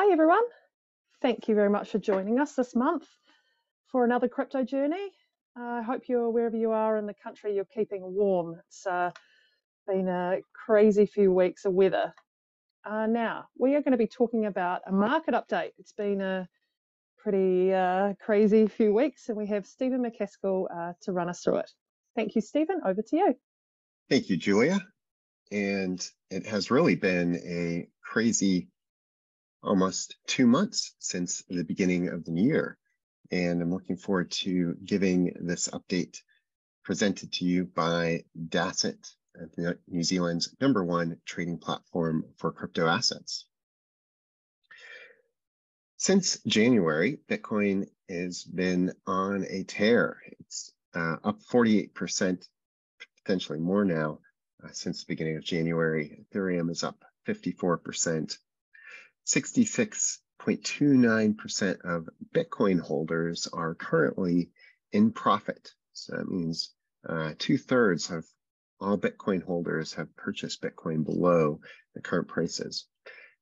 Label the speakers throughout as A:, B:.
A: Hi everyone. Thank you very much for joining us this month for another crypto journey. I hope you're wherever you are in the country, you're keeping warm. It's uh, been a crazy few weeks of weather. Uh, now, we are going to be talking about a market update. It's been a pretty uh, crazy few weeks, and we have Stephen McCaskill uh, to run us through it. Thank you, Stephen. Over to you.
B: Thank you, Julia. And it has really been a crazy almost two months since the beginning of the new year. And I'm looking forward to giving this update presented to you by Dasset, New Zealand's number one trading platform for crypto assets. Since January, Bitcoin has been on a tear. It's uh, up 48%, potentially more now, uh, since the beginning of January. Ethereum is up 54%. 66.29% of Bitcoin holders are currently in profit. So that means uh, two thirds of all Bitcoin holders have purchased Bitcoin below the current prices.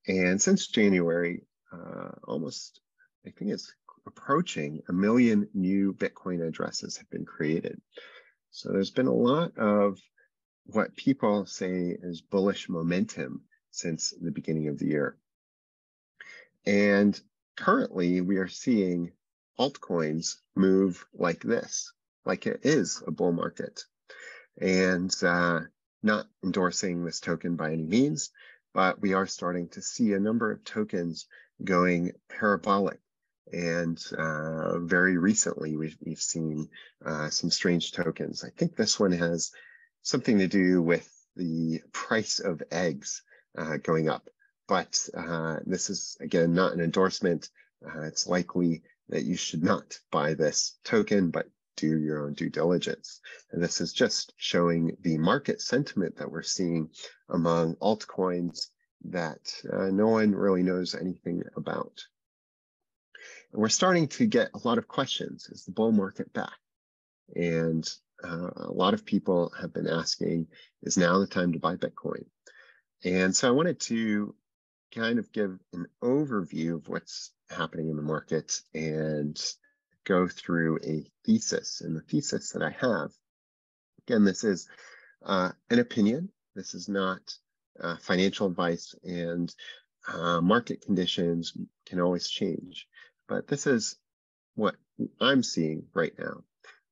B: And since January, uh, almost, I think it's approaching a million new Bitcoin addresses have been created. So there's been a lot of what people say is bullish momentum since the beginning of the year. And currently we are seeing altcoins move like this, like it is a bull market. And uh, not endorsing this token by any means, but we are starting to see a number of tokens going parabolic. And uh, very recently, we've, we've seen uh, some strange tokens. I think this one has something to do with the price of eggs uh, going up. But uh, this is, again, not an endorsement. Uh, it's likely that you should not buy this token, but do your own due diligence. And this is just showing the market sentiment that we're seeing among altcoins that uh, no one really knows anything about. And we're starting to get a lot of questions. Is the bull market back? And uh, a lot of people have been asking, is now the time to buy Bitcoin? And so I wanted to kind of give an overview of what's happening in the market and go through a thesis. And the thesis that I have, again, this is uh, an opinion. This is not uh, financial advice, and uh, market conditions can always change. But this is what I'm seeing right now.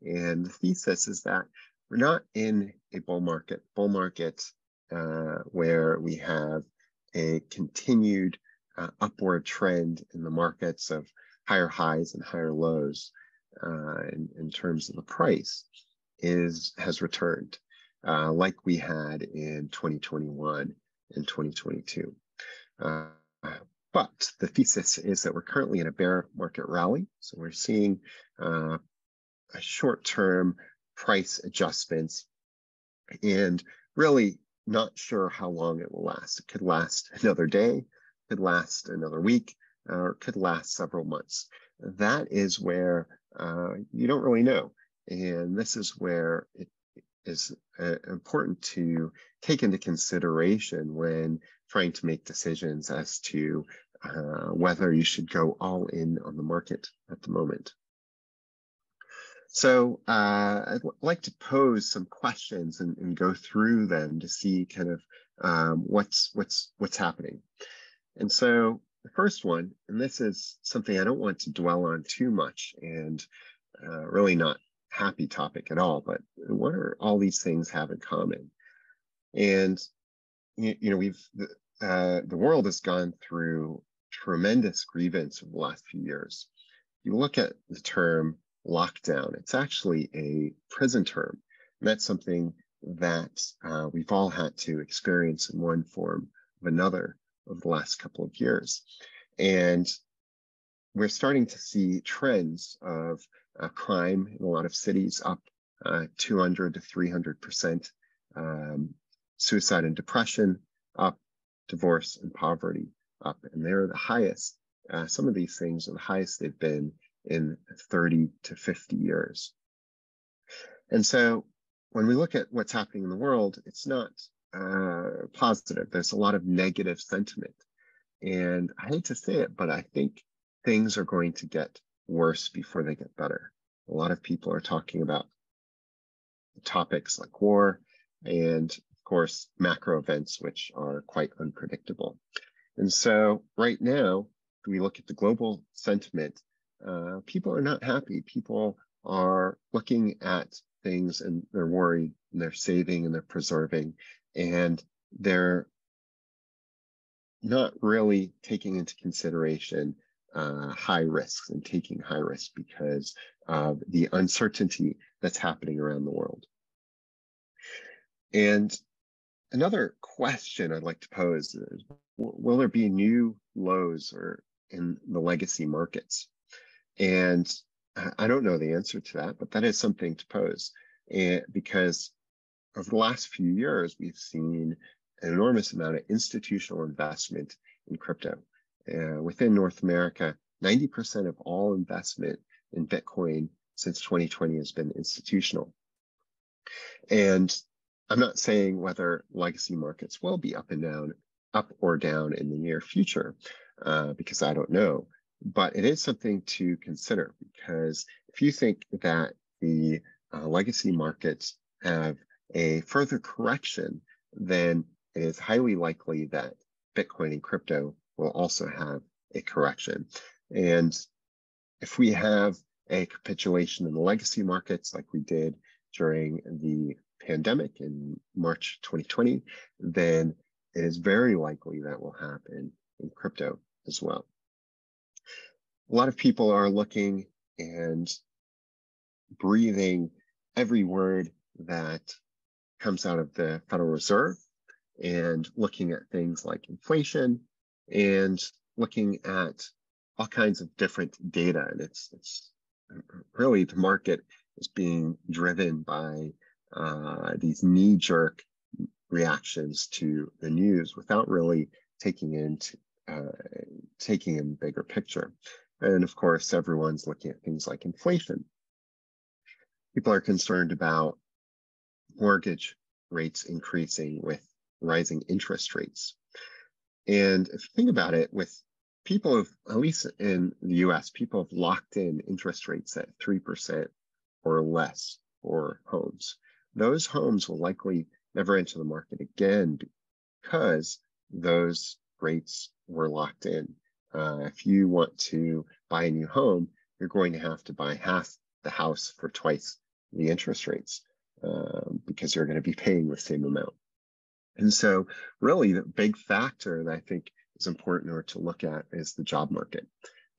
B: And the thesis is that we're not in a bull market, bull market uh, where we have a continued uh, upward trend in the markets of higher highs and higher lows uh, in, in, terms of the price is has returned uh, like we had in 2021 and 2022. Uh, but the thesis is that we're currently in a bear market rally. So we're seeing uh, a short-term price adjustments and really not sure how long it will last. It could last another day, could last another week, or could last several months. That is where uh, you don't really know. And this is where it is uh, important to take into consideration when trying to make decisions as to uh, whether you should go all in on the market at the moment. So uh, I'd like to pose some questions and, and, go through them to see kind of um, what's what's what's happening. And so the first one, and this is something I don't want to dwell on too much, and uh, really not happy topic at all. But what are all these things have in common? And you, you know, we've the, uh, the world has gone through tremendous grievance over the last few years. You look at the term lockdown. It's actually a prison term. And that's something that uh, we've all had to experience in one form of another over the last couple of years. And we're starting to see trends of uh, crime in a lot of cities up uh, 200 to 300%, um, suicide and depression up, divorce and poverty up. And they're the highest. Uh, some of these things are the highest they've been in 30 to 50 years. And so when we look at what's happening in the world, it's not uh, positive. There's a lot of negative sentiment. And I hate to say it, but I think things are going to get worse before they get better. A lot of people are talking about topics like war and, of course, macro events, which are quite unpredictable. And so, right now, we look at the global sentiment, uh, people are not happy. People are looking at things and they're worried and they're saving and they're preserving and they're not really taking into consideration uh, high risks and taking high risks because of the uncertainty that's happening around the world. And another question I'd like to pose is, will there be new lows or in the legacy markets? And I don't know the answer to that, but that is something to pose. And because over the last few years, we've seen an enormous amount of institutional investment in crypto. Uh, within North America, 90% of all investment in Bitcoin since 2020 has been institutional. And I'm not saying whether legacy markets will be up and down, up or down in the near future, uh, because I don't know. But it is something to consider because if you think that the uh, legacy markets have a further correction, then it is highly likely that Bitcoin and crypto will also have a correction. And if we have a capitulation in the legacy markets like we did during the pandemic in March 2020, then it is very likely that will happen in crypto as well. A lot of people are looking and breathing every word that comes out of the Federal Reserve and looking at things like inflation and looking at all kinds of different data. And it's, it's really the market is being driven by uh, these knee jerk reactions to the news without really taking into uh, taking in bigger picture. And of course, everyone's looking at things like inflation. People are concerned about mortgage rates increasing with rising interest rates. And if you think about it, with people have, at least in the US, people have locked in interest rates at 3% or less for homes. Those homes will likely never enter the market again because those rates were locked in. Uh, if you want to buy a new home, you're going to have to buy half the house for twice the interest rates um, because you're going to be paying the same amount. And so, really, the big factor that I think is important or to look at is the job market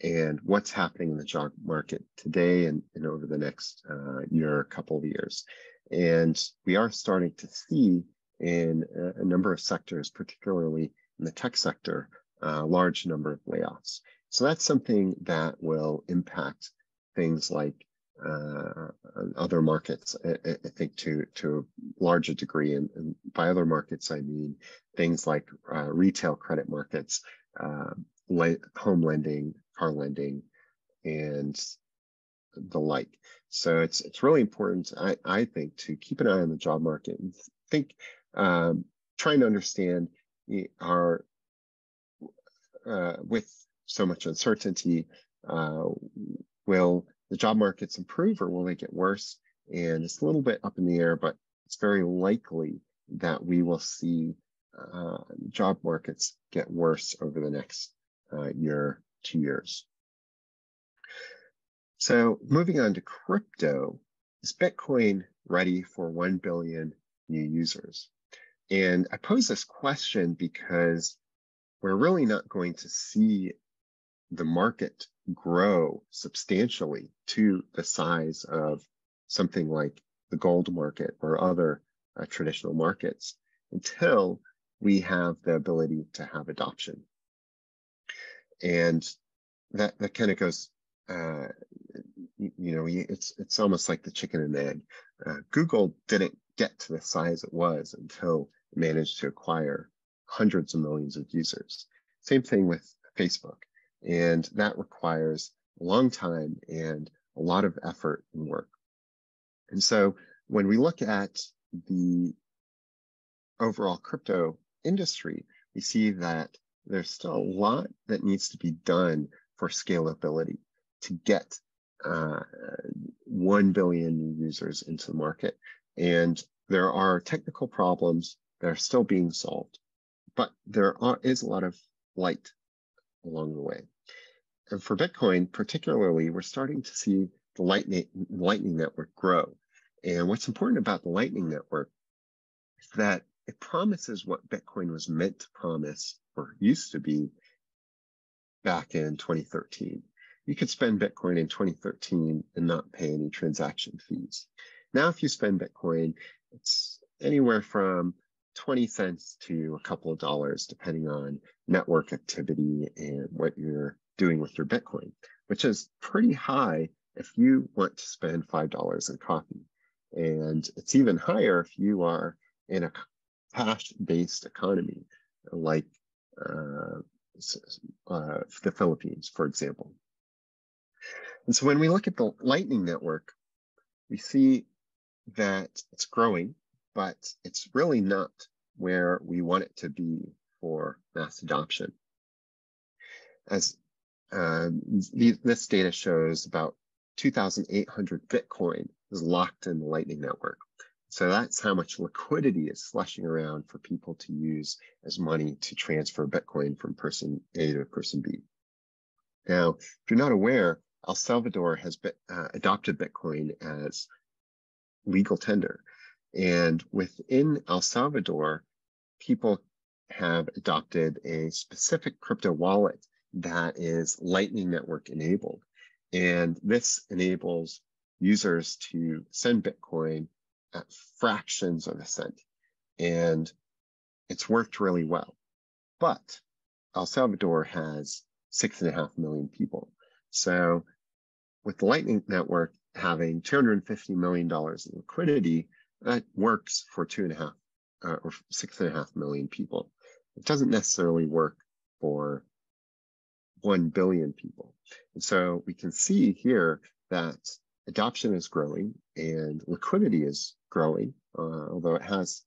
B: and what's happening in the job market today and, and over the next uh, year, couple of years. And we are starting to see in a, a number of sectors, particularly in the tech sector, a large number of layoffs. So that's something that will impact things like uh, other markets, I, I, think to to a larger degree. And, and, by other markets, I mean things like uh, retail credit markets, uh, le- home lending, car lending, and the like. So it's it's really important, I, I think, to keep an eye on the job market and think, um, trying to understand our uh, with so much uncertainty, uh, will the job markets improve or will they get worse? And it's a little bit up in the air, but it's very likely that we will see uh, job markets get worse over the next uh, year, two years. So moving on to crypto, is Bitcoin ready for 1 billion new users? And I pose this question because we're really not going to see the market grow substantially to the size of something like the gold market or other uh, traditional markets until we have the ability to have adoption. And that, that kind of goes, uh, you, you, know, it's, it's almost like the chicken and egg. Uh, Google didn't get to the size it was until it managed to acquire hundreds of millions of users. Same thing with Facebook. And that requires a long time and a lot of effort and work. And so when we look at the overall crypto industry, we see that there's still a lot that needs to be done for scalability to get uh, 1 billion users into the market. And there are technical problems that are still being solved, but there are, is a lot of light along the way. And for Bitcoin, particularly, we're starting to see the Lightning, Lightning Network grow. And what's important about the Lightning Network is that it promises what Bitcoin was meant to promise or used to be back in 2013. You could spend Bitcoin in 2013 and not pay any transaction fees. Now, if you spend Bitcoin, it's anywhere from 20 cents to a couple of dollars, depending on network activity and what you're doing with your Bitcoin, which is pretty high if you want to spend $5 in coffee. And it's even higher if you are in a cash based economy like uh, uh, the Philippines, for example. And so when we look at the Lightning Network, we see that it's growing, but it's really not where we want it to be for mass adoption. As um, this data shows about 2,800 Bitcoin is locked in the Lightning Network. So that's how much liquidity is slushing around for people to use as money to transfer Bitcoin from person A to person B. Now, if you're not aware, El Salvador has uh, adopted Bitcoin as legal tender. And within El Salvador, people have adopted a specific crypto wallet that is Lightning Network enabled. And this enables users to send Bitcoin at fractions of a cent. And it's worked really well. But El Salvador has six and a half million people. So with the Lightning Network having $250 million in liquidity, that works for two and a half uh, or six and a half million people. It doesn't necessarily work for 1 billion people. And so we can see here that adoption is growing and liquidity is growing, uh, although it has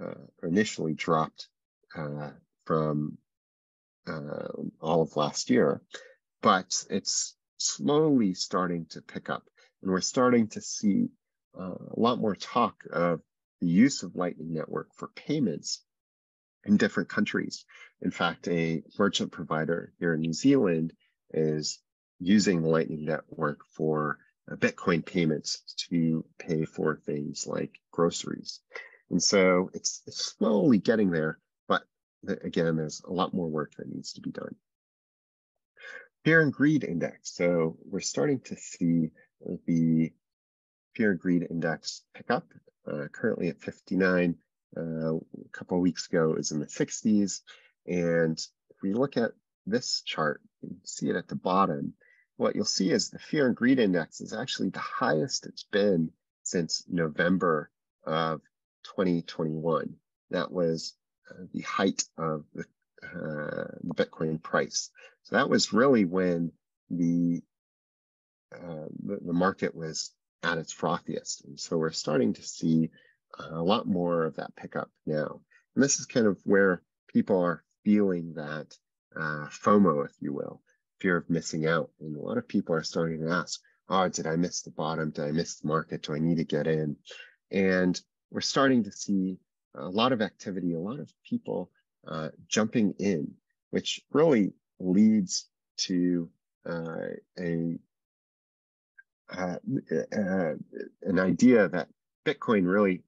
B: uh, initially dropped uh, from uh, all of last year, but it's slowly starting to pick up. And we're starting to see uh, a lot more talk of the use of Lightning Network for payments in different countries. In fact, a merchant provider here in New Zealand is using the Lightning Network for uh, Bitcoin payments to pay for things like groceries. And so it's, slowly getting there, but again, there's a lot more work that needs to be done. Fear and greed index. So we're starting to see the fear and greed index pick up, uh, currently at 59. Uh, a couple weeks ago is in the 60s. And if we look at this chart, you see it at the bottom. What you'll see is the fear and greed index is actually the highest it's been since November of 2021. That was uh, the height of the, uh, Bitcoin price. So that was really when the, uh, the, the market was at its frothiest. And so we're starting to see a lot more of that pickup now. And this is kind of where people are feeling that uh, FOMO, if you will, fear of missing out. And a lot of people are starting to ask, oh, did I miss the bottom? Did I miss the market? Do I need to get in? And we're starting to see a lot of activity, a lot of people uh, jumping in, which really leads to uh, a uh, uh, an idea that Bitcoin really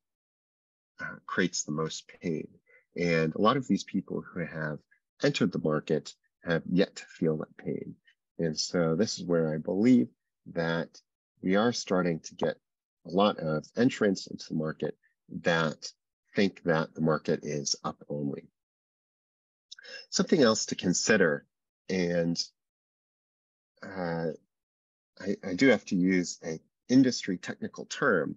B: uh, creates the most pain. And a lot of these people who have entered the market have yet to feel that pain. And so this is where I believe that we are starting to get a lot of entrants into the market that think that the market is up only. Something else to consider, and uh, I, I do have to use a industry technical term,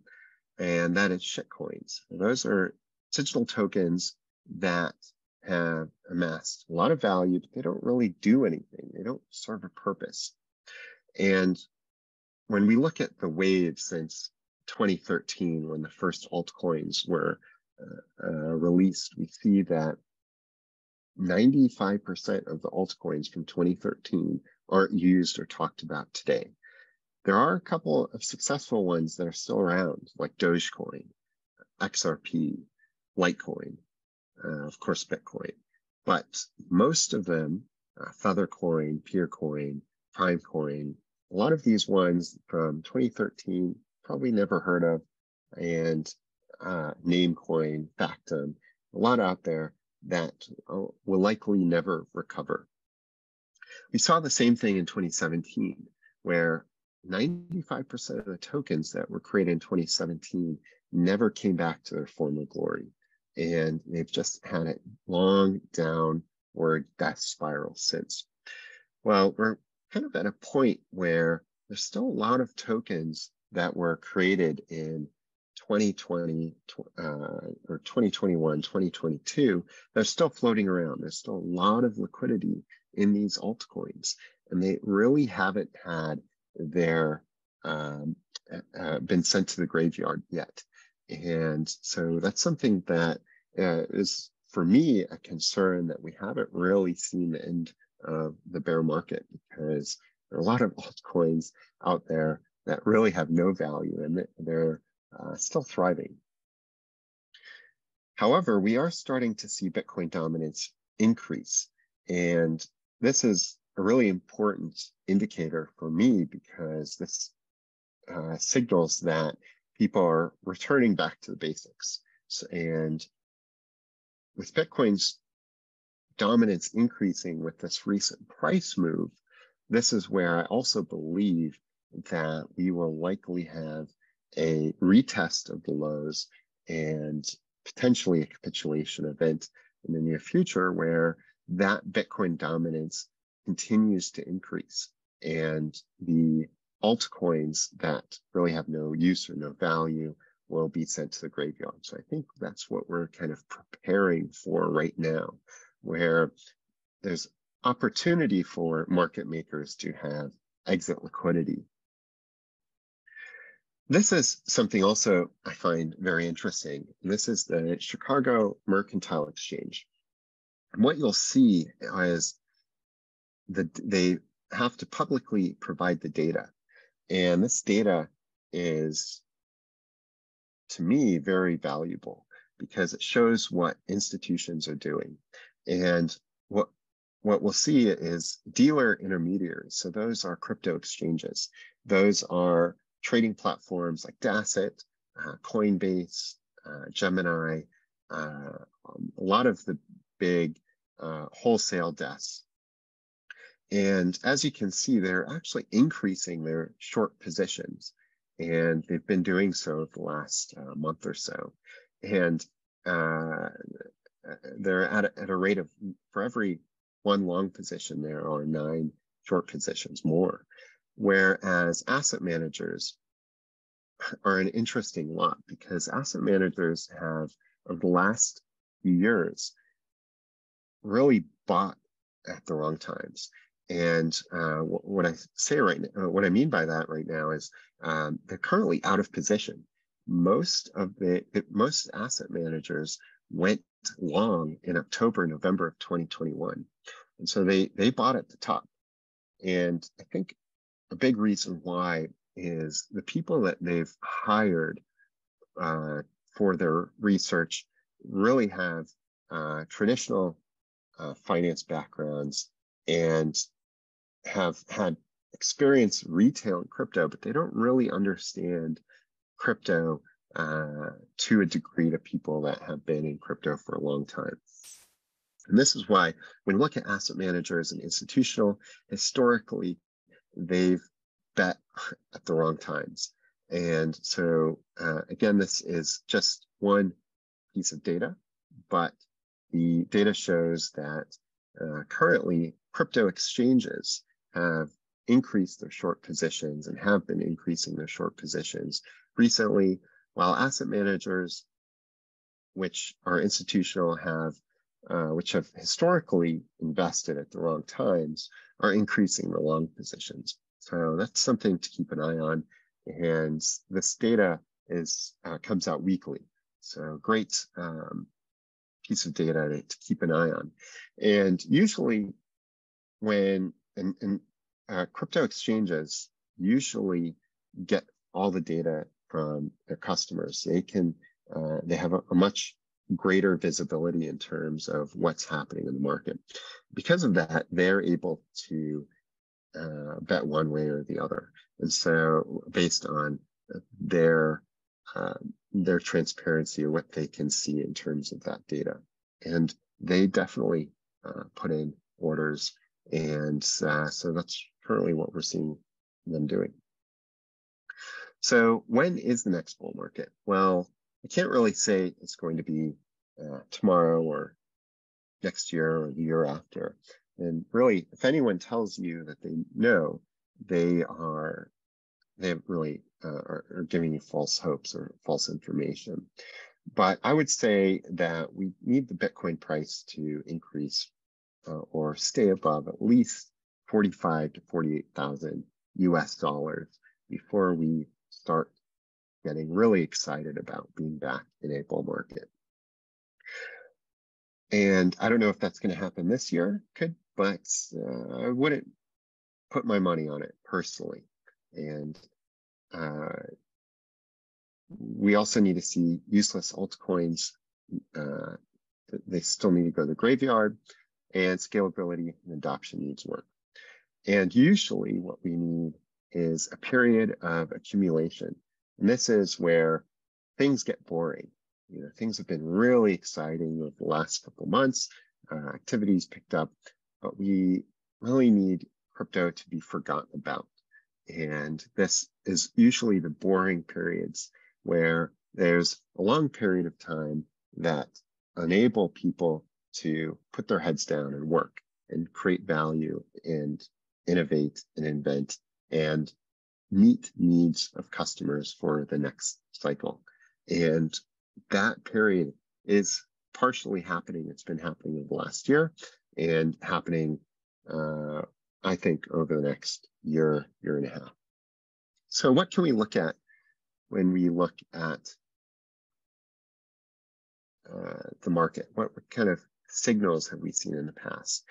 B: and that is shitcoins. Those are digital tokens that have amassed a lot of value, but they don't really do anything. They don't serve a purpose. And when we look at the wave since 2013, when the first altcoins were uh, uh, released, we see that 95% of the altcoins from 2013 aren't used or talked about today. There are a couple of successful ones that are still around, like Dogecoin, XRP, Litecoin, uh, of course, Bitcoin. But most of them, uh, Feathercoin, Peercoin, Primecoin, a lot of these ones from 2013, probably never heard of, and uh, Namecoin, Factom, a lot out there that uh, will likely never recover. We saw the same thing in 2017, where 95% of the tokens that were created in 2017 never came back to their former glory. And they've just had a long downward death spiral since. Well, we're kind of at a point where there's still a lot of tokens that were created in 2020 uh, or 2021, 2022, they're still floating around. There's still a lot of liquidity in these altcoins, and they really haven't had their um, uh, been sent to the graveyard yet. And so that's something that uh, is, for me, a concern that we haven't really seen the end of the bear market because there are a lot of altcoins out there that really have no value and they're uh, still thriving. However, we are starting to see Bitcoin dominance increase. And this is a really important indicator for me because this uh, signals that people are returning back to the basics. So, and with Bitcoin's dominance increasing with this recent price move, this is where I also believe that we will likely have a retest of the lows and potentially a capitulation event in the near future where that Bitcoin dominance continues to increase and the altcoins that really have no use or no value will be sent to the graveyard. So I think that's what we're kind of preparing for right now, where there's opportunity for market makers to have exit liquidity this is something also I find very interesting. This is the Chicago Mercantile Exchange. And what you'll see is that they have to publicly provide the data. And this data is, to me, very valuable because it shows what institutions are doing. And what what we'll see is dealer intermediaries. So those are crypto exchanges. Those are trading platforms like Dasset, uh, Coinbase, uh, Gemini, uh, um, a lot of the big uh, wholesale desks. And as you can see, they're actually increasing their short positions. And they've been doing so the last uh, month or so. And uh, they're at a, at a rate of, for every one long position, there are nine short positions more. Whereas asset managers are an interesting lot because asset managers have, over the last few years, really bought at the wrong times. And uh, what I say right now, what I mean by that right now is um, they're currently out of position. Most of the most asset managers went long in October, November of 2021, and so they they bought at the top. And I think a big reason why is the people that they've hired uh, for their research really have uh, traditional uh, finance backgrounds and have had experience retail and crypto, but they don't really understand crypto uh, to a degree to people that have been in crypto for a long time. And this is why when you look at asset managers and institutional, historically, they've bet at the wrong times. And so, uh, again, this is just one piece of data, but the data shows that uh, currently crypto exchanges have increased their short positions and have been increasing their short positions recently, while asset managers, which are institutional, have uh, which have historically invested at the wrong times, are increasing the long positions. So that's something to keep an eye on. And this data is uh, comes out weekly. So great, um, piece of data to, to keep an eye on. And usually when, and, and uh, crypto exchanges usually get all the data from their customers. They can, uh, they have a, a much greater visibility in terms of what's happening in the market. Because of that, they're able to uh, bet one way or the other. And so based on their uh, their transparency or what they can see in terms of that data. And they definitely uh, put in orders. And uh, so that's currently what we're seeing them doing. So when is the next bull market? Well, I can't really say it's going to be uh, tomorrow or next year or the year after. And really, if anyone tells you that they know, they are they really uh, are, are giving you false hopes or false information. But I would say that we need the Bitcoin price to increase uh, or stay above at least 45 to 48,000 US dollars before we start getting really excited about being back in a bull market. And I don't know if that's going to happen this year, could, but uh, I wouldn't put my money on it personally. And uh, we also need to see useless altcoins. Uh, they still need to go to the graveyard and scalability and adoption needs work. And usually what we need is a period of accumulation. And this is where things get boring. You know, things have been really exciting over the last couple months. Uh, activities picked up, but we really need crypto to be forgotten about. And this is usually the boring periods where there's a long period of time that enable people to put their heads down and work and create value and innovate and invent and meet needs of customers for the next cycle. And that period is partially happening. It's been happening in the last year and happening uh, I think, over the next year, year and a half. So what can we look at when we look at uh, the market? What, what kind of signals have we seen in the past?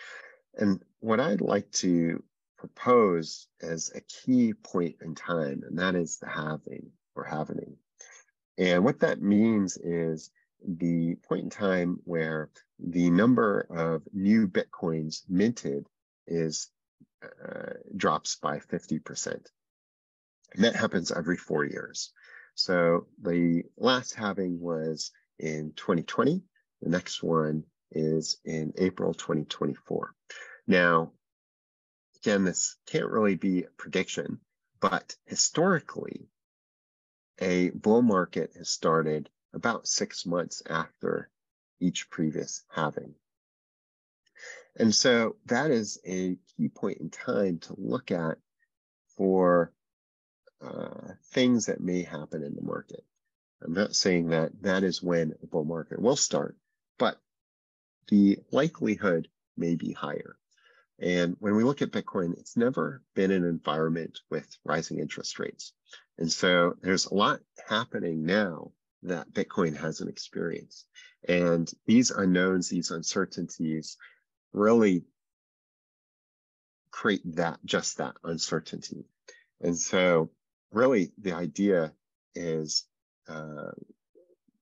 B: And what I'd like to propose as a key point in time, and that is the halving or halvening. And what that means is the point in time where the number of new Bitcoins minted is uh, drops by 50%. And that happens every four years. So the last halving was in 2020. The next one is in April 2024. Now, again, this can't really be a prediction, but historically, a bull market has started about six months after each previous halving. And so that is a key point in time to look at for uh, things that may happen in the market. I'm not saying that that is when a bull market will start, but the likelihood may be higher. And when we look at Bitcoin, it's never been an environment with rising interest rates. And so there's a lot happening now that Bitcoin hasn't experienced. And these unknowns, these uncertainties really create that, just that uncertainty. And so really the idea is uh,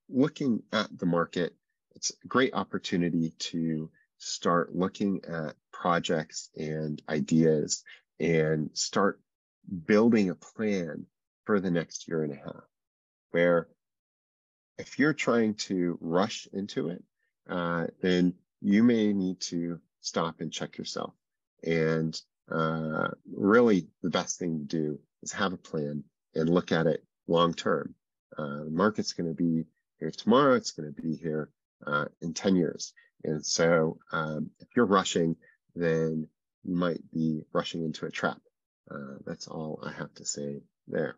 B: looking at the market. It's a great opportunity to start looking at projects and ideas and start building a plan for the next year and a half where if you're trying to rush into it, uh, then you may need to stop and check yourself. And uh, really, the best thing to do is have a plan and look at it long term. Uh, the market's going to be here tomorrow. It's going to be here uh, in 10 years. And so, um, if you're rushing, then you might be rushing into a trap. Uh, that's all I have to say there.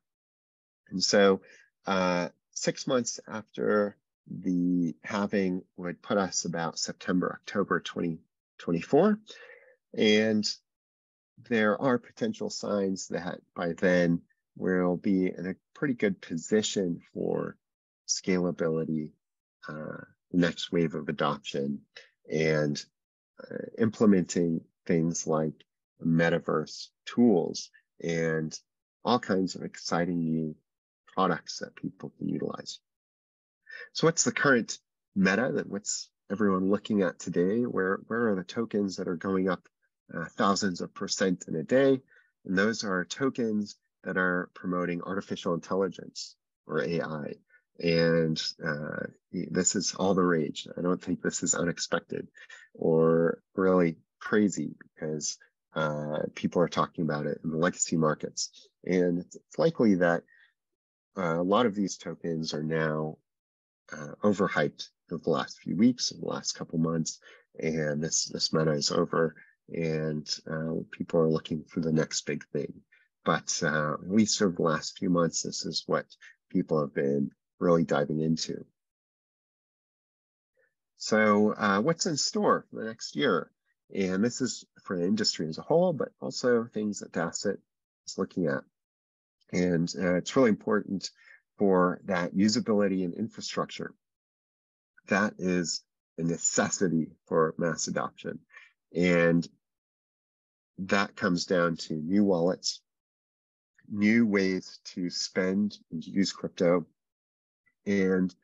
B: And so, uh, six months after the halving would put us about September, October 2024. And there are potential signs that by then we'll be in a pretty good position for scalability uh, next wave of adoption and uh, implementing things like metaverse tools and all kinds of exciting new products that people can utilize. So what's the current meta that what's everyone looking at today? Where, where are the tokens that are going up uh, thousands of percent in a day? And those are tokens that are promoting artificial intelligence or AI. And uh, this is all the rage. I don't think this is unexpected or really crazy because uh, people are talking about it in the legacy markets. And it's, likely that uh, a lot of these tokens are now uh, overhyped over the last few weeks and the last couple months. And this, this meta is over and uh, people are looking for the next big thing. But uh, at least over the last few months, this is what people have been really diving into. So uh, what's in store for the next year? And this is for the industry as a whole, but also things that Dasset is looking at. And uh, it's really important for that usability and infrastructure. That is a necessity for mass adoption. And that comes down to new wallets, new ways to spend and use crypto. And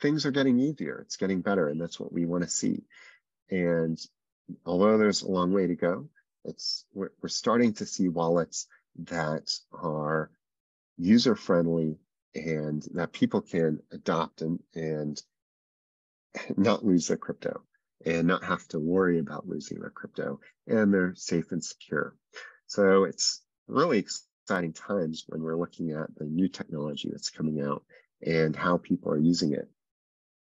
B: things are getting easier. It's getting better. And that's what we want to see. And although there's a long way to go, it's we're, we're starting to see wallets that are user friendly and that people can adopt and, and not lose their crypto and not have to worry about losing their crypto and they're safe and secure. So it's really exciting times when we're looking at the new technology that's coming out and how people are using it.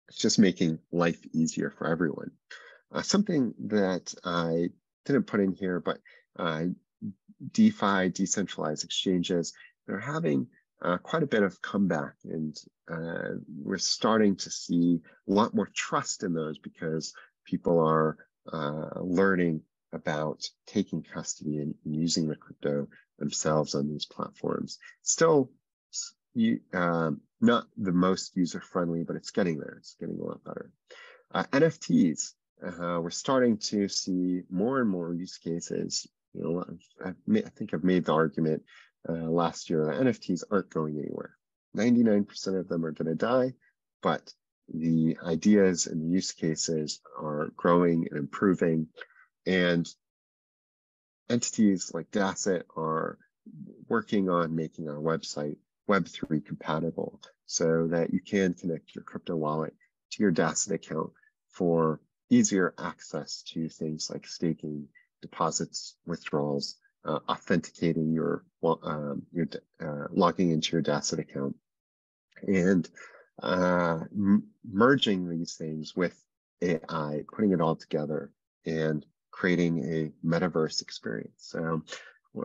B: It's just making life easier for everyone. Uh, something that I didn't put in here, but uh, DeFi, decentralized exchanges, they're having uh, quite a bit of comeback and uh, we're starting to see a lot more trust in those because people are uh, learning about taking custody and, and, using the crypto themselves on these platforms. Still, um, not the most user friendly, but it's getting there. It's getting a lot better. Uh, NFTs, uh, we're starting to see more and more use cases. You know, I've, I've I think I've made the argument uh, last year that NFTs aren't going anywhere. 99% of them are going to die, but the ideas and use cases are growing and improving. And entities like Dasset are working on making our website Web3 compatible so that you can connect your crypto wallet to your Dasset account for easier access to things like staking, deposits, withdrawals, uh, authenticating your um, your uh, logging into your Dasset account, and uh, merging these things with AI, putting it all together, and creating a metaverse experience. So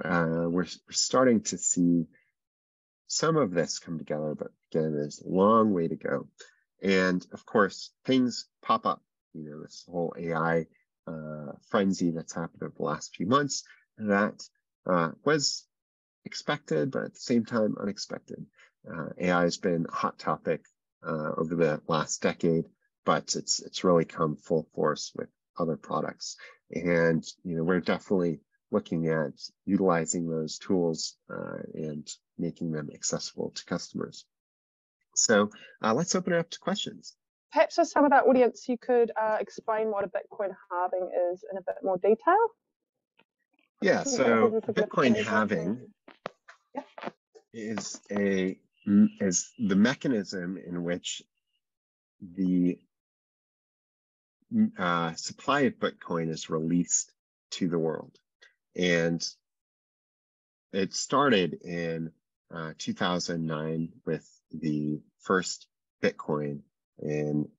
B: uh, we're, we're starting to see some of this come together, but again, there's a long way to go. And of course, things pop up. You know, this whole AI uh, frenzy that's happened over the last few months that uh, was expected, but at the same time unexpected. Uh, AI has been a hot topic uh, over the last decade, but it's it's really come full force with other products. And you know, we're definitely looking at utilizing those tools uh, and making them accessible to customers. So uh, let's open it up to questions.
A: Perhaps for some of our audience, you could uh, explain what a Bitcoin halving is in a bit more detail.
B: Yeah, so Bitcoin halving yeah. is a is the mechanism in which the uh, supply of Bitcoin is released to the world. And it started in uh, 2009 with the first Bitcoin in,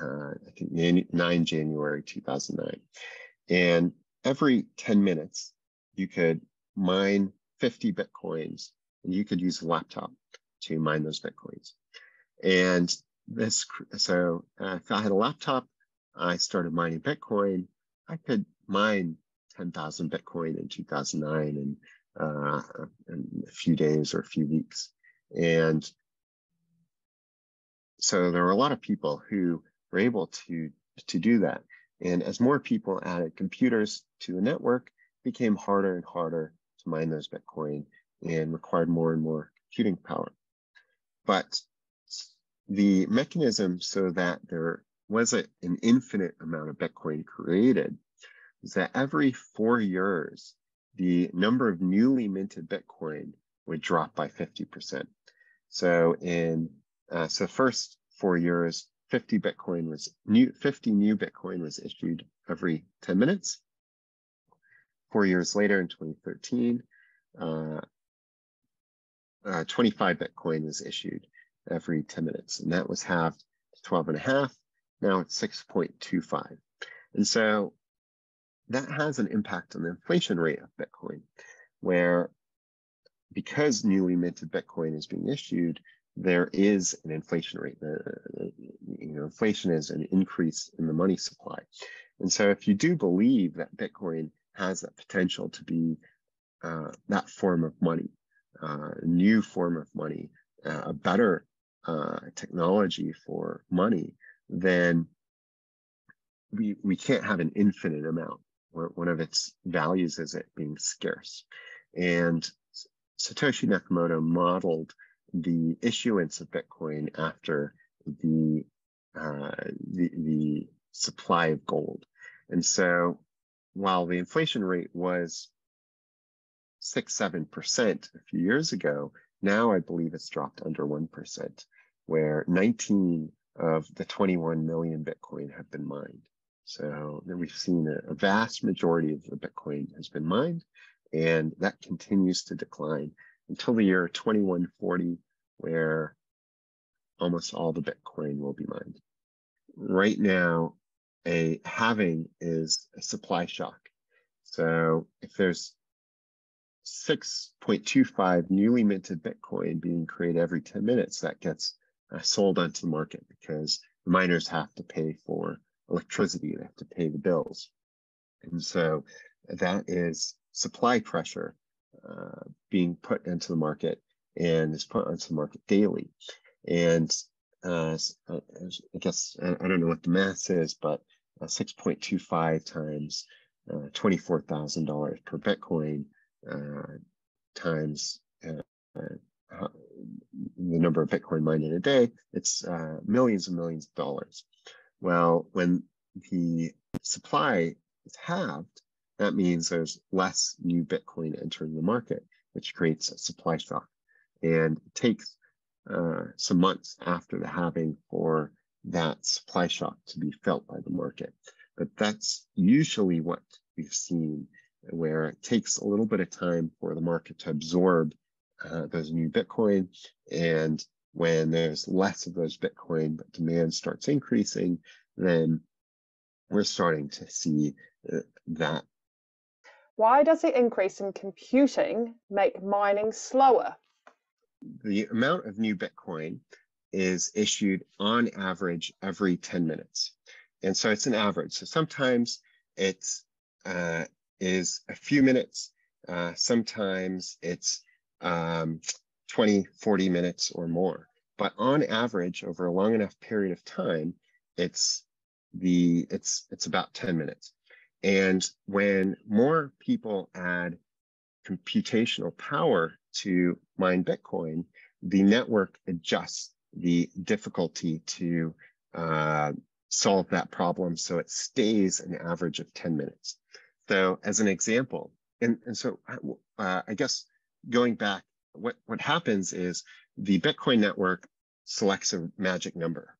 B: uh, I think, 9 January 2009. And every 10 minutes, you could mine 50 Bitcoins and you could use a laptop to mine those Bitcoins. And this, so uh, if I had a laptop, I started mining Bitcoin, I could mine 10,000 Bitcoin in 2009 and uh, in a few days or a few weeks. And so there were a lot of people who were able to, to do that. And as more people added computers to the network, it became harder and harder to mine those Bitcoin and required more and more computing power. But the mechanism so that there was a, an infinite amount of Bitcoin created is that every four years, the number of newly minted Bitcoin would drop by 50%. So in uh, so first four years, 50 Bitcoin was new, 50 new Bitcoin was issued every 10 minutes. Four years later in 2013, uh, uh, 25 Bitcoin was issued every 10 minutes, and that was halved to 12 and a half. Now it's 6.25. And so that has an impact on the inflation rate of Bitcoin, where because newly minted Bitcoin is being issued, there is an inflation rate. Uh, you know, inflation is an increase in the money supply. And so if you do believe that Bitcoin has that potential to be uh, that form of money, uh, new form of money, uh, a better uh, technology for money, then we, we can't have an infinite amount. One of its values is it being scarce. And Satoshi Nakamoto modeled the issuance of Bitcoin after the, uh, the, the supply of gold. And so while the inflation rate was six, seven percent a few years ago, now I believe it's dropped under 1%, where 19 of the 21 million Bitcoin have been mined. So then we've seen a, a vast majority of the Bitcoin has been mined, and that continues to decline until the year 2140, where almost all the Bitcoin will be mined. Right now, a halving is a supply shock. So if there's 6.25 newly minted Bitcoin being created every 10 minutes, that gets uh, sold onto the market because miners have to pay for electricity, they have to pay the bills. And so that is supply pressure uh, being put into the market and is put onto the market daily. And uh, uh I guess, I don't know what the math is, but uh, 6.25 times uh, $24,000 per Bitcoin uh, times uh, uh, the number of Bitcoin mined in a day, it's millions and millions of dollars. Well, when the supply is halved, that means there's less new Bitcoin entering the market, which creates a supply shock. And it takes uh, some months after the halving for that supply shock to be felt by the market. But that's usually what we've seen where it takes a little bit of time for the market to absorb uh, those new Bitcoin. And when there's less of those Bitcoin, but demand starts increasing, then we're starting to see uh, that.
A: Why does the increase in computing make mining slower?
B: The amount of new Bitcoin is issued on average every 10 minutes. And so it's an average. So sometimes it's uh, is a few minutes. Uh, sometimes it's um, 20, 40 minutes or more. But on average, over a long enough period of time, it's the it's it's about 10 minutes. And when more people add computational power to mine Bitcoin, the network adjusts the difficulty to uh, solve that problem so it stays an average of 10 minutes. So as an example, and, and so uh, I guess going back, what, what happens is the Bitcoin network selects a magic number.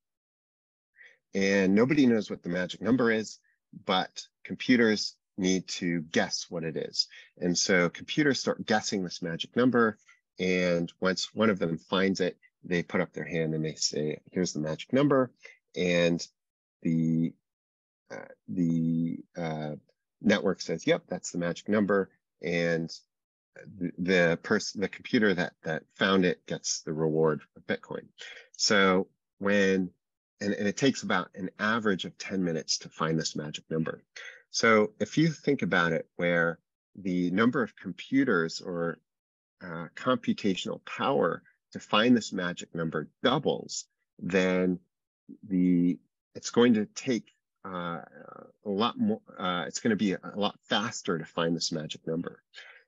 B: And nobody knows what the magic number is, but computers need to guess what it is. And so computers start guessing this magic number. And once one of them finds it, they put up their hand and they say, here's the magic number. And the uh, the uh, network says, yep, that's the magic number. And the, person, the computer that, that found it gets the reward of Bitcoin. So when, and, and it takes about an average of 10 minutes to find this magic number. So if you think about it, where the number of computers or uh, computational power to find this magic number doubles, then the it's going to take uh, a lot more, uh, it's going to be a lot faster to find this magic number.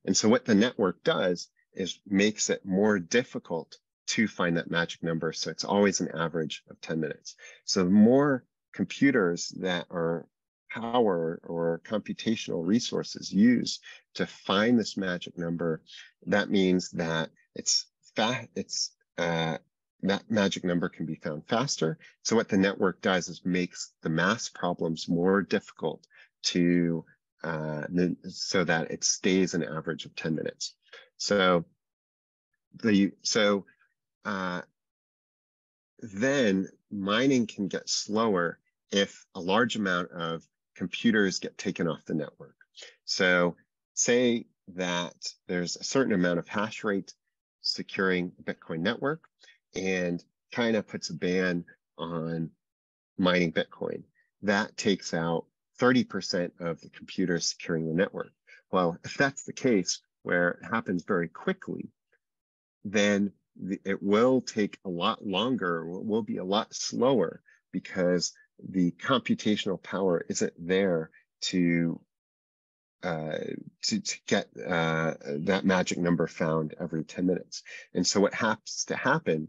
B: And so what the network does is makes it more difficult to find that magic number. So it's always an average of 10 minutes. So the more computers that are power or computational resources used to find this magic number, that means that it's fast, it's uh, that magic number can be found faster. So what the network does is makes the math problems more difficult to uh, so that it stays an average of 10 minutes. So the so uh, then mining can get slower if a large amount of computers get taken off the network. So say that there's a certain amount of hash rate securing the Bitcoin network and China puts a ban on mining Bitcoin. That takes out 30% of the computers securing the network. Well, if that's the case, where it happens very quickly, then the, it will take a lot longer, will be a lot slower because the computational power isn't there to uh, to, to get uh, that magic number found every 10 minutes. And so what has to happen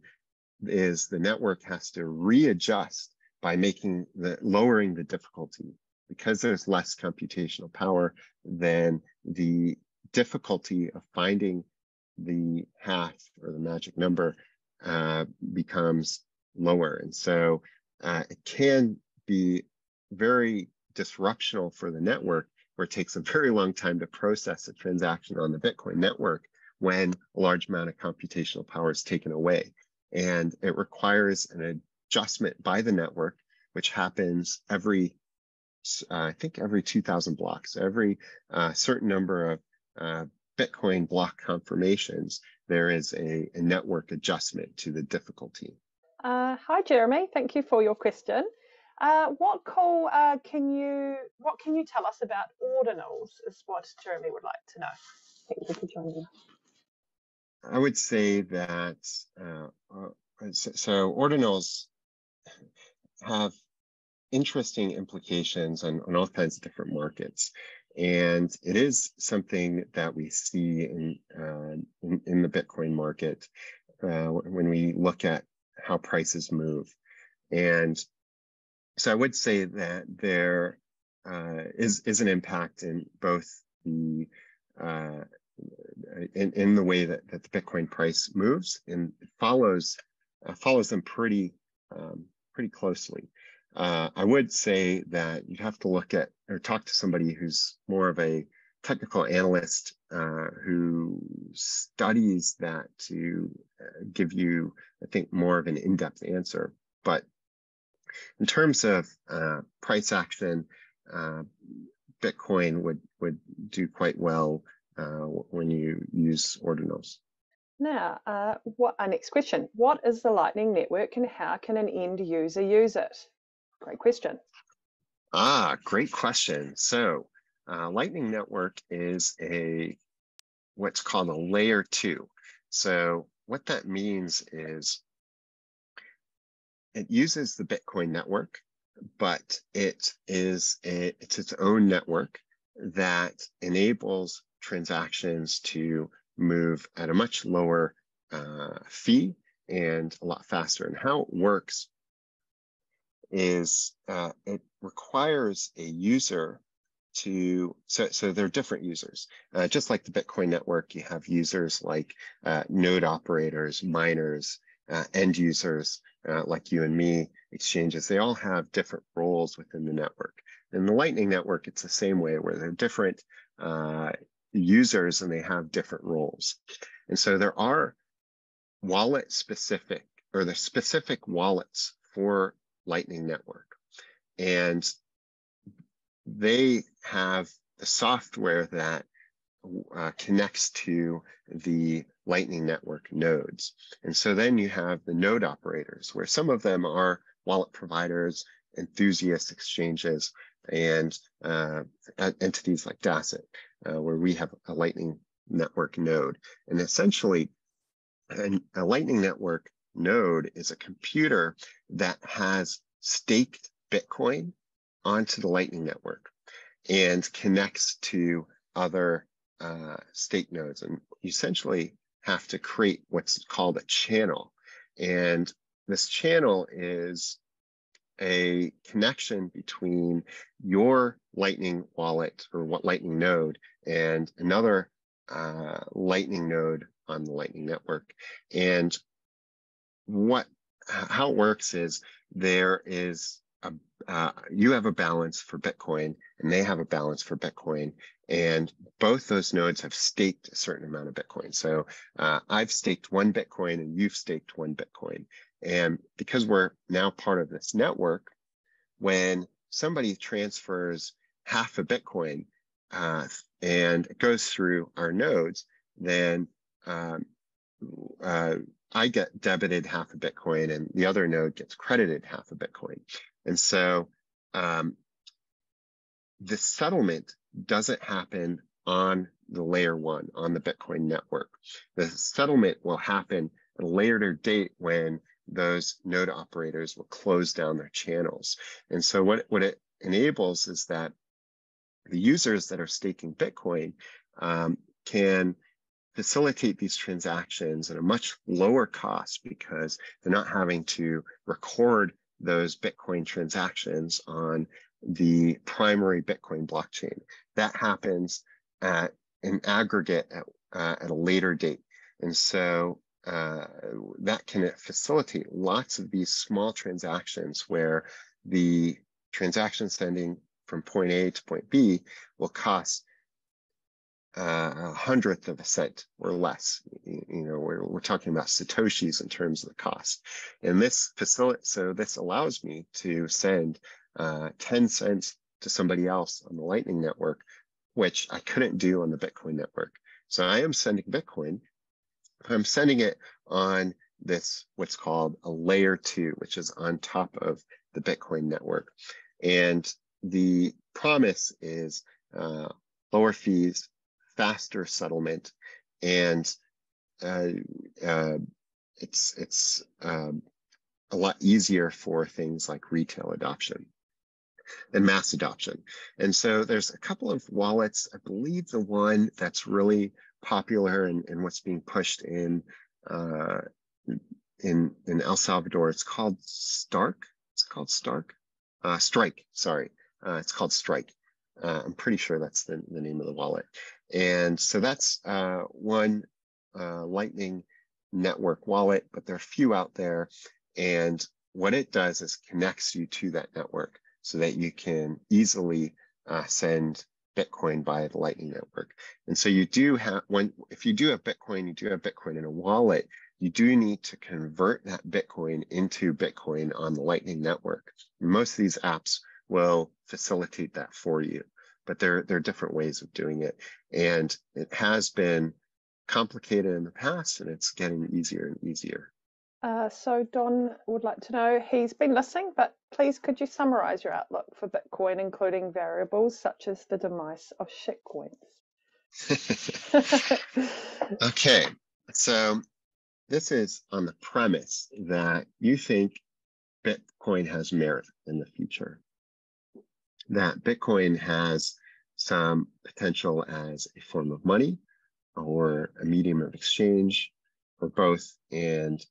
B: is the network has to readjust by making the lowering the difficulty because there's less computational power then the difficulty of finding the half or the magic number uh, becomes lower. And so uh, it can be very disruptional for the network where it takes a very long time to process a transaction on the Bitcoin network when a large amount of computational power is taken away. And it requires an adjustment by the network, which happens every, uh, I think every 2000 blocks, every uh, certain number of uh, Bitcoin block confirmations, there is a, a network adjustment to the difficulty.
A: Uh, hi, Jeremy. Thank you for your question. Uh, what call uh, can you what can you tell us about ordinals? Is what Jeremy would like to know. Thank you for joining.
B: I would say that so, so, ordinals have interesting implications on, on all kinds of different markets. And it is something that we see in, uh, in, in, the Bitcoin market uh, when we look at how prices move. And so I would say that there uh, is is an impact in both the uh, in, in the way that, that the Bitcoin price moves and follows uh, follows them pretty um, pretty closely. Uh, I would say that you'd have to look at or talk to somebody who's more of a technical analyst uh, who studies that to uh, give you, I think, more of an in-depth answer. But in terms of uh, price action, uh, Bitcoin would would do quite well uh, when you use ordinals.
A: Now, what our next question: What is the Lightning Network, and how can an end user use it? Great question.
B: Ah, great question. So, uh, Lightning Network is a what's called a layer two. So, what that means is it uses the Bitcoin network, but it is a, it's its own network that enables transactions to move at a much lower uh, fee and a lot faster. And how it works is uh, it requires a user to so so they're different users uh, just like the bitcoin network you have users like uh, node operators miners uh, end users uh, like you and me, exchanges, they all have different roles within the network. In the Lightning Network, it's the same way where they're different uh, users and they have different roles. And so there are wallet specific or the specific wallets for Lightning Network. And they have the software that uh, connects to the Lightning Network nodes. And so then you have the node operators, where some of them are wallet providers, enthusiast exchanges, and uh, entities like Dasset, uh, where we have a Lightning Network node. And essentially, an, a Lightning Network node is a computer that has staked Bitcoin onto the Lightning Network and connects to other uh, stake nodes. And you essentially have to create what's called a channel. And this channel is a connection between your Lightning wallet or what Lightning node and another uh, Lightning node on the Lightning Network. And what how it works is there is a uh, you have a balance for Bitcoin and they have a balance for Bitcoin, and both those nodes have staked a certain amount of Bitcoin. So uh, I've staked one Bitcoin and you've staked one Bitcoin. And because we're now part of this network, when somebody transfers half a Bitcoin uh, and it goes through our nodes, then um, uh, I get debited half a Bitcoin and the other node gets credited half a Bitcoin. And so um, the settlement doesn't happen on the layer one, on the Bitcoin network. The settlement will happen at a later date when those node operators will close down their channels. And so what, what it enables is that the users that are staking Bitcoin um, can facilitate these transactions at a much lower cost because they're not having to record those Bitcoin transactions on the primary Bitcoin blockchain. That happens at an aggregate at, uh, at a later date. And so uh, that can facilitate lots of these small transactions where the transaction sending from point A to point B will cost uh, a hundredth of a cent or less. You know, we're, we're talking about Satoshis in terms of the cost. And this facility, so this allows me to send uh, 10 cents to somebody else on the Lightning Network, which I couldn't do on the Bitcoin network. So I am sending Bitcoin. I'm sending it on this, what's called a layer two, which is on top of the Bitcoin network. And the promise is uh, lower fees, faster settlement, and uh, uh, it's it's um, a lot easier for things like retail adoption and mass adoption. And so there's a couple of wallets. I believe the one that's really popular and, and what's being pushed in uh, in in El Salvador. It's called Stark. It's called Stark. Uh, Strike. Sorry, uh, it's called Strike. Uh, I'm pretty sure that's the, the name of the wallet. And so that's uh, one uh, Lightning Network wallet, but there are a few out there. And what it does is connects you to that network so that you can easily uh, send Bitcoin via the Lightning Network. And so you do have when if you do have Bitcoin, you do have Bitcoin in a wallet, you do need to convert that Bitcoin into Bitcoin on the Lightning Network. Most of these apps will facilitate that for you, but there, there are different ways of doing it. And it has been complicated in the past and it's getting easier and easier.
A: Uh, so Don would like to know, he's been listening, but please could you summarize your outlook for Bitcoin, including variables such as the demise of shitcoins?
B: okay, so this is on the premise that you think Bitcoin has merit in the future, that Bitcoin has some potential as a form of money or a medium of exchange or both, and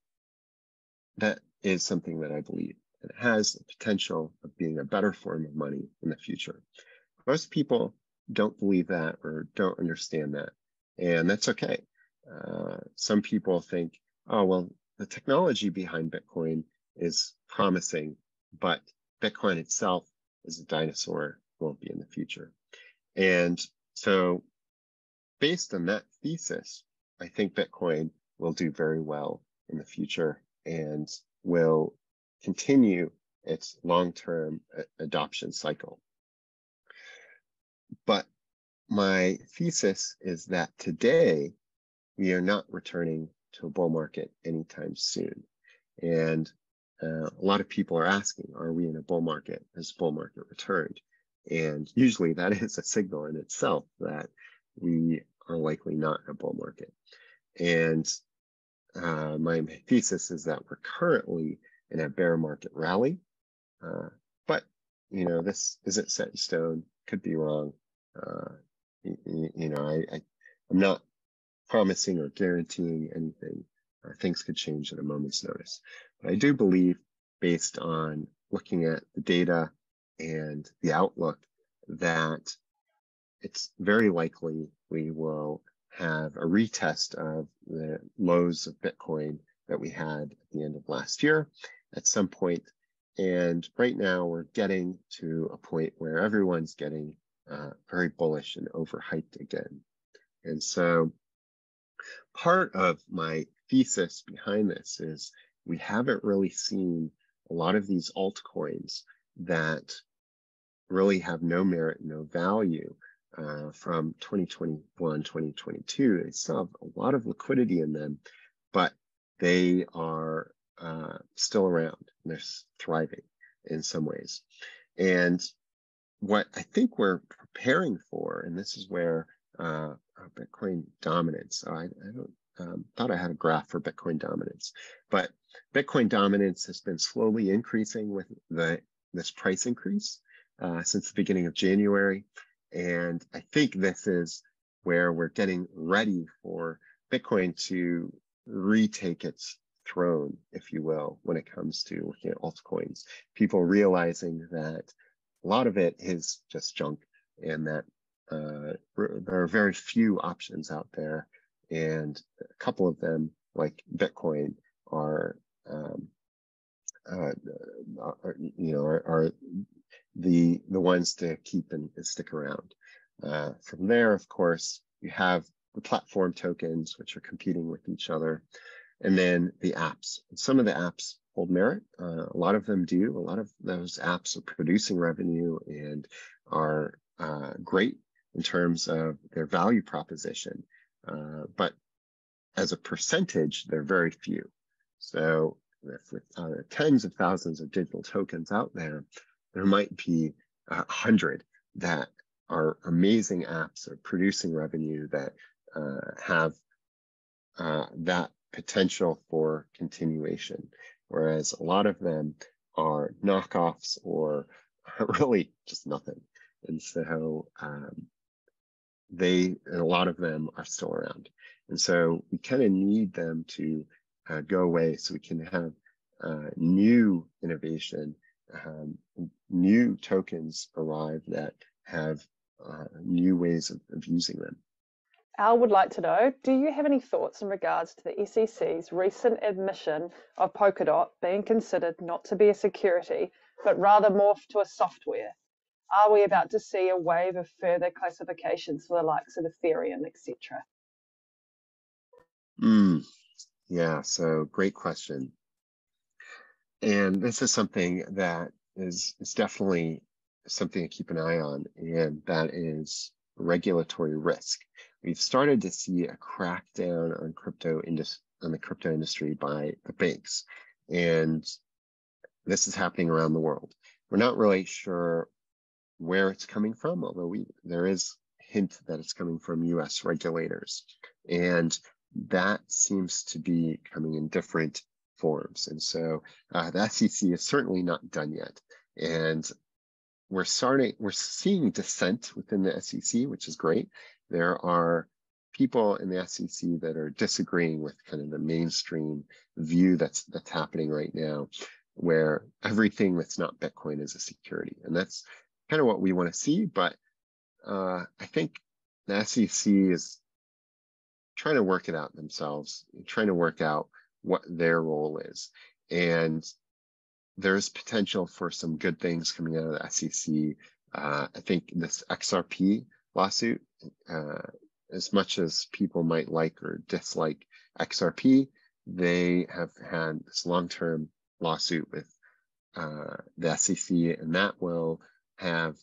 B: that is something that I believe. It has the potential of being a better form of money in the future. Most people don't believe that or don't understand that, and that's okay. Uh, some people think, oh, well, the technology behind Bitcoin is promising, but Bitcoin itself is a dinosaur, won't be in the future. And so, based on that thesis, I think Bitcoin will do very well in the future and will continue its long-term adoption cycle. But my thesis is that today we are not returning to a bull market anytime soon. And uh, a lot of people are asking, are we in a bull market? Has bull market returned? And usually that is a signal in itself that we are likely not in a bull market. And uh, my thesis is that we're currently in a bear market rally, uh, but you know, this isn't set in stone, could be wrong. Uh, you, you, know, I, I, I'm not promising or guaranteeing anything. Things could change at a moment's notice. But I do believe, based on looking at the data and the outlook, that it's very likely we will have a retest of the lows of Bitcoin that we had at the end of last year at some point. And right now we're getting to a point where everyone's getting uh, very bullish and overhyped again. And so part of my thesis behind this is we haven't really seen a lot of these altcoins that really have no merit, no value uh, from 2021, 2022. They still have a lot of liquidity in them, but they are uh, still around and they're thriving in some ways. And what I think we're preparing for, and this is where uh, Bitcoin dominance. I, I don't um, thought I had a graph for Bitcoin dominance, but Bitcoin dominance has been slowly increasing with the this price increase uh, since the beginning of January. And I think this is where we're getting ready for Bitcoin to retake its throne, if you will, when it comes to looking at altcoins. People realizing that a lot of it is just junk and that uh, there are very few options out there. And a couple of them, like Bitcoin, are, um, uh, are you know, are, are the the ones to keep and, and stick around. Uh, from there, of course, you have the platform tokens, which are competing with each other, and then the apps. Some of the apps hold merit. Uh, a lot of them do. A lot of those apps are producing revenue and are uh, great in terms of their value proposition. Uh, but as a percentage, they're very few. So if with uh, tens of thousands of digital tokens out there, there might be a hundred that are amazing apps or producing revenue that uh, have uh, that potential for continuation, whereas a lot of them are knockoffs or really just nothing. And so um, they, and a lot of them are still around. And so we kind of need them to uh, go away so we can have uh, new innovation um, new tokens arrive that have uh, new ways of, of using them.
A: Al would like to know, do you have any thoughts in regards to the SEC's recent admission of Polkadot being considered not to be a security, but rather morphed to a software? Are we about to see a wave of further classifications for the likes of Ethereum, etc.?
B: Mm, yeah, so great question. And this is something that is, is definitely something to keep an eye on, and that is regulatory risk. We've started to see a crackdown on crypto indus- on the crypto industry by the banks, and this is happening around the world. We're not really sure where it's coming from, although we there is hint that it's coming from U.S. regulators, and that seems to be coming in different forms. And so uh, the SEC is certainly not done yet. And we're starting, we're seeing dissent within the SEC, which is great. There are people in the SEC that are disagreeing with kind of the mainstream view that's that's happening right now, where everything that's not Bitcoin is a security, and that's kind of what we want to see. But uh, I think the SEC is trying to work it out themselves, trying to work out what their role is. And there's potential for some good things coming out of the SEC. Uh, I think this XRP lawsuit, uh, as much as people might like or dislike XRP, they have had this long-term lawsuit with uh, the SEC, and that will have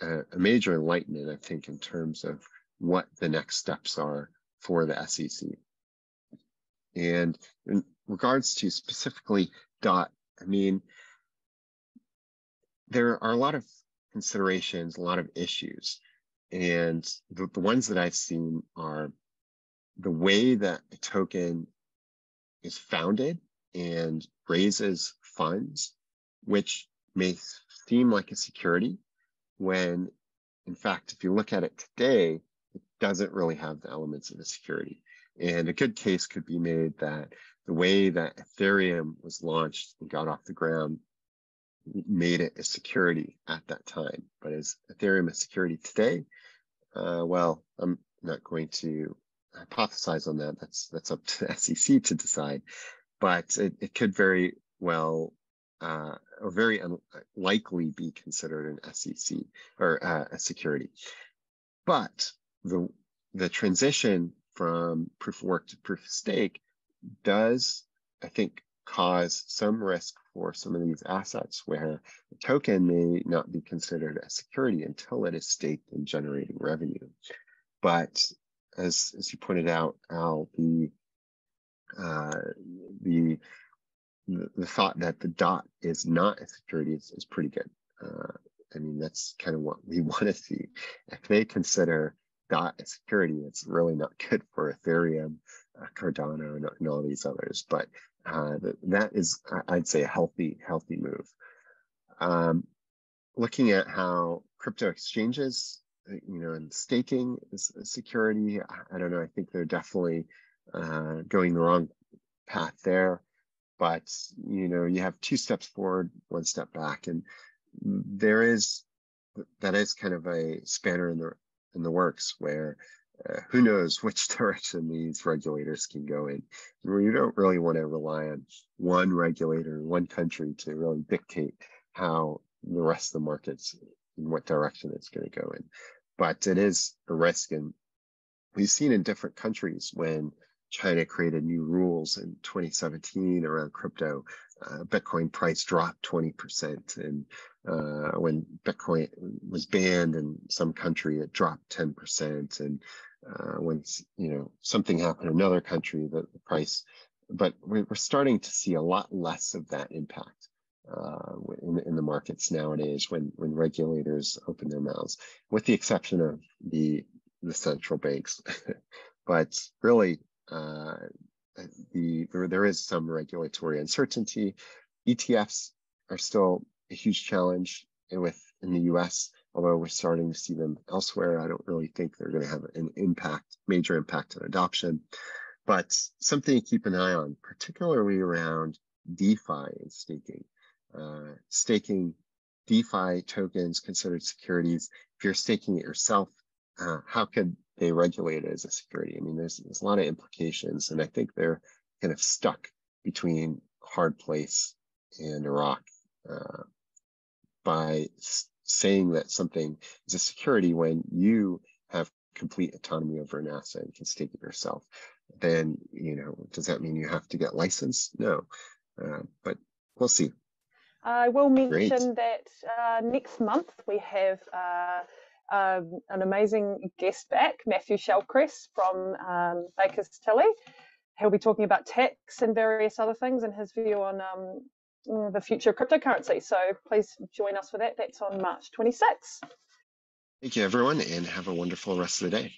B: a, a major enlightenment, I think, in terms of what the next steps are for the SEC. And in regards to specifically DOT, I mean, there are a lot of considerations, a lot of issues. And the, the ones that I've seen are the way that a token is founded and raises funds, which may seem like a security when, in fact, if you look at it today, it doesn't really have the elements of a security. And a good case could be made that the way that Ethereum was launched and got off the ground made it a security at that time. But is Ethereum a security today? Uh, well, I'm not going to hypothesize on that. That's that's up to SEC to decide. But it, it could very well uh, or very unlikely be considered an SEC or uh, a security. But the the transition from proof of work to proof of stake does, I think, cause some risk for some of these assets where the token may not be considered a security until it is staked and generating revenue. But as, as you pointed out, Al, the, uh, the, the thought that the dot is not a security is, is pretty good. Uh, I mean, that's kind of what we want to see. If they consider dot a security, it's really not good for Ethereum, uh, Cardano, and, and, all these others. But uh, that is, I'd say, a healthy, healthy move. Um, looking at how crypto exchanges, uh, you know, and staking is security, I don't know. I think they're definitely uh, going the wrong path there. But you know, you have two steps forward, one step back, and there is that is kind of a spanner in the in the works where uh, who knows which direction these regulators can go in. You don't really want to rely on one regulator, one country to really dictate how the rest of the markets in what direction it's going to go in. But it is a risk. And we've seen in different countries when China created new rules in 2017 around crypto, uh, Bitcoin price dropped 20%. And uh, when Bitcoin was banned in some country, it dropped 10%. And uh, when you know something happened in another country, the, the price. But we're starting to see a lot less of that impact uh, in, in the markets nowadays when when regulators open their mouths, with the exception of the the central banks. but really, uh, the there, there is some regulatory uncertainty. ETFs are still a huge challenge with in the U.S although we're starting to see them elsewhere. I don't really think they're going to have an impact, major impact on adoption. But something to keep an eye on, particularly around DeFi and staking. Uh, staking DeFi tokens considered securities. If you're staking it yourself, uh, how could they regulate it as a security? I mean, there's, there's a lot of implications, and I think they're kind of stuck between hard place and a rock uh, by saying that something is a security when you have complete autonomy over an asset and can stake it yourself, then, you know, does that mean you have to get licensed? No, uh, but we'll see.
A: I will mention Great. that uh, next month we have uh, um, an amazing guest back, Matthew Shellcrest from um, Baker's Tilly. He'll be talking about tax and various other things and his view on um, Mm, the future of cryptocurrency. So please join us for that. That's on March 26th.
B: Thank you, everyone, and have a wonderful rest of the day.